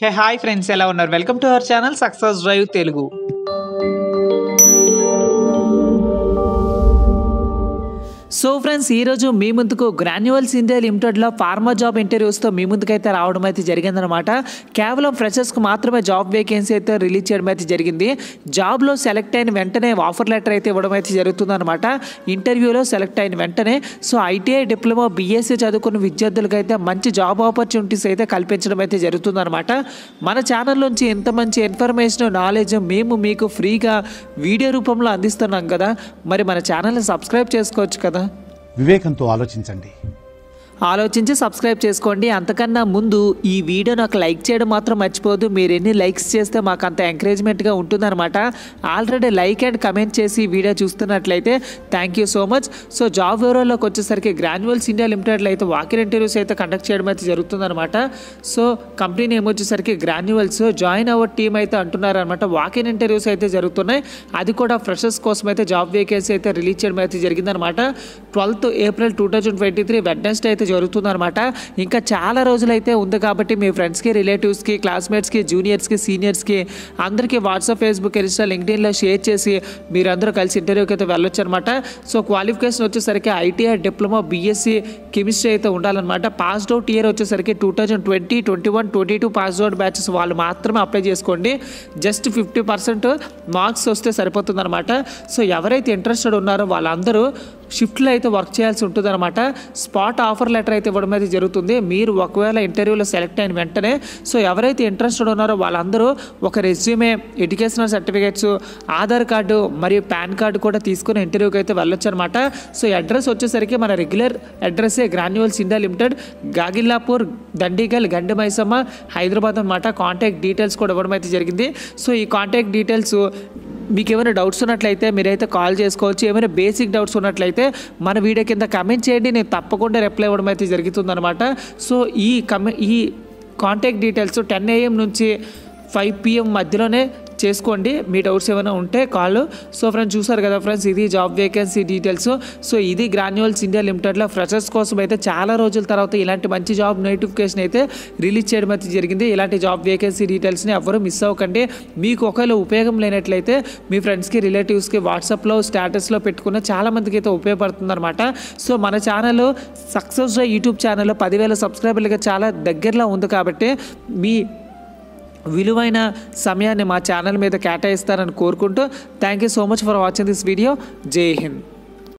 Hey hi friends ఎలా ఉన్నారు? Welcome to our channel success drive Telugu so friends ఈరోజు మీ ముందుకు గ్రాన్యువల్స్ ఇండియా లిమిటెడ్లో ఫార్మా జాబ్ ఇంటర్వ్యూస్తో మీ ముందుకైతే రావడం అయితే జరిగిందనమాట కేవలం ఫ్రెషర్స్కి మాత్రమే జాబ్ వేకెన్సీ అయితే రిలీజ్ చేయడం అయితే జరిగింది. జాబ్లో సెలెక్ట్ అయిన వెంటనే ఆఫర్ లెటర్ అయితే ఇవ్వడం అయితే జరుగుతుందన్నమాట. ఇంటర్వ్యూలో సెలెక్ట్ అయిన వెంటనే సో ఐటీఐ డిప్లొమా బీఎస్సీ చదువుకున్న విద్యార్థులకు అయితే మంచి జాబ్ ఆపర్చునిటీస్ అయితే కల్పించడం అయితే జరుగుతుందన్నమాట. మన ఛానల్ నుంచి ఎంత మంచి ఇన్ఫర్మేషన్ నాలెడ్జ్ మేము మీకు ఫ్రీగా వీడియో రూపంలో అందిస్తున్నాం కదా. మరి మన ఛానల్ని సబ్స్క్రైబ్ చేసుకోవచ్చు కదా. వివేకంతో ఆలోచించండి. ఆలోచించి సబ్స్క్రైబ్ చేసుకోండి. అంతకన్నా ముందు ఈ వీడియో నాకు లైక్ చేయడం మాత్రం మర్చిపోదు మీరు ఎన్ని లైక్స్ చేస్తే మాకు అంత ఎంకరేజ్మెంట్గా ఉంటుందన్నమాట. ఆల్రెడీ లైక్ అండ్ కమెంట్ చేసి వీడియో చూస్తున్నట్లయితే thank you so much. So job వివరాల్లోకి వచ్చేసరికి గ్రాన్యువల్స్ ఇండియా లిమిటెడ్లో అయితే వాకిల్ ఇంటర్వ్యూస్ అయితే కండక్ట్ చేయడం అయితే జరుగుతుందన్నమాట. సో కంపెనీ నేమ్ వచ్చేసరికి గ్రాన్యువల్స్. జాయిన్ అవర్ టీమ్ అయితే అంటున్నారనమాట వాకిన్ ఇంటర్వ్యూస్ అయితే జరుగుతున్నాయి. అది కూడా ఫ్రెషర్స్ కోసం అయితే జాబ్ వేకెన్సీ అయితే రిలీజ్ చేయడం అయితే జరిగిందనమాట twelfth April two thousand twenty three Wednesday అయితే జరుగుతుందన్నమాట. ఇంకా చాలా రోజులైతే ఉంది కాబట్టి మీ ఫ్రెండ్స్కి రిలేటివ్స్కి క్లాస్మేట్స్కి జూనియర్స్కి సీనియర్స్కి అందరికీ వాట్సాప్ ఫేస్బుక్ ఇన్స్టా లింక్డ్ఇన్లో షేర్ చేసి మీరందరూ కలిసి ఇంటర్వ్యూకి అయితే వెళ్ళొచ్చు అనమాట సో క్వాలిఫికేషన్ వచ్చేసరికి ఐటీఐ డిప్లొమా బీఎస్సీ కెమిస్ట్రీ అయితే ఉండాలన్నమాట. పాస్డ్ అవుట్ ఇయర్ వచ్చేసరికి two thousand twenty twenty one twenty two passed out batches వాళ్ళు మాత్రమే అప్లై చేసుకోండి. జస్ట్ ఫిఫ్టీ పర్సెంట్ మార్క్స్ వస్తే సరిపోతుందన్నమాట. సో ఎవరైతే ఇంట్రెస్టెడ్ ఉన్నారో వాళ్ళందరూ షిఫ్ట్లో అయితే వర్క్ చేయాల్సి ఉంటుందన్నమాట. స్పాట్ ఆఫర్ లెటర్ అయితే ఇవ్వడం అయితే జరుగుతుంది. మీరు ఒకవేళ ఇంటర్వ్యూలో సెలెక్ట్ అయిన వెంటనే సో ఎవరైతే ఇంట్రెస్టెడ్ ఉన్నారో వాళ్ళందరూ ఒక resume educational certificates Aadhaar card మరియు పాన్ కార్డు కూడా తీసుకుని ఇంటర్వ్యూకి అయితే వెళ్ళొచ్చు అనమాట సో అడ్రస్ వచ్చేసరికి మన regular అడ్రస్సే Granules India limited Gagillapur Dandigal Gandi Maisamma Hyderabad అనమాట కాంటాక్ట్ డీటెయిల్స్ కూడా ఇవ్వడం అయితే జరిగింది. సో ఈ కాంటాక్ట్ డీటెయిల్స్ మీకు ఏమైనా డౌట్స్ ఉన్నట్లయితే మీరైతే కాల్ చేసుకోవచ్చు. ఏమైనా బేసిక్ డౌట్స్ ఉన్నట్లయితే మన వీడియో కింద కమెంట్ చేయండి. నేను తప్పకుండా రిప్లై ఇవ్వడం అయితే జరుగుతుందనమాట సో ఈ కమె ఈ కాంటాక్ట్ డీటెయిల్స్ టెన్ ఏఎం నుంచి ఫైవ్ పిఎం మధ్యలోనే చేసుకోండి. మీ డౌట్స్ ఏమైనా ఉంటే కాల్. సో ఫ్రెండ్స్ చూసారు కదా ఫ్రెండ్స్ ఇది జాబ్ వేకెన్సీ డీటెయిల్స్ సో ఇది గ్రాన్యువల్స్ ఇండియా లిమిటెడ్లో ఫ్రెషర్స్ కోసం అయితే చాలా రోజుల తర్వాత ఇలాంటి మంచి జాబ్ నోటిఫికేషన్ అయితే రిలీజ్ చేయడం అయితే జరిగింది. ఇలాంటి జాబ్ వేకెన్సీ డీటెయిల్స్ని ఎవరు మిస్ అవ్వకండి. మీకు ఒకవేళ ఉపయోగం లేనట్లయితే మీ ఫ్రెండ్స్కి రిలేటివ్స్కి వాట్సాప్లో స్టేటస్లో పెట్టుకున్న చాలా మందికి అయితే ఉపయోగపడుతుందన్నమాట. సో మన ఛానల్ సక్సెస్ యూట్యూబ్ ఛానల్ పదివేల సబ్స్క్రైబర్లుగా చాలా దగ్గరలో ఉంది కాబట్టి మీ విలువైన సమయాన్ని మా ఛానల్ మీద కేటాయిస్తారని కోరుకుంటూ thank you so much for watching this video Jai Hind.